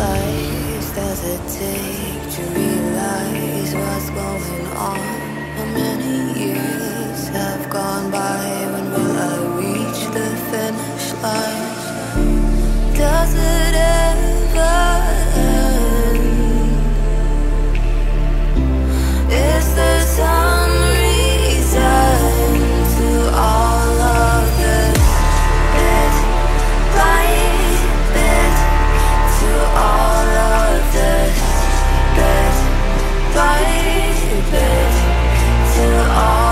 life does it take to realize what's going on? How many years have gone by? to all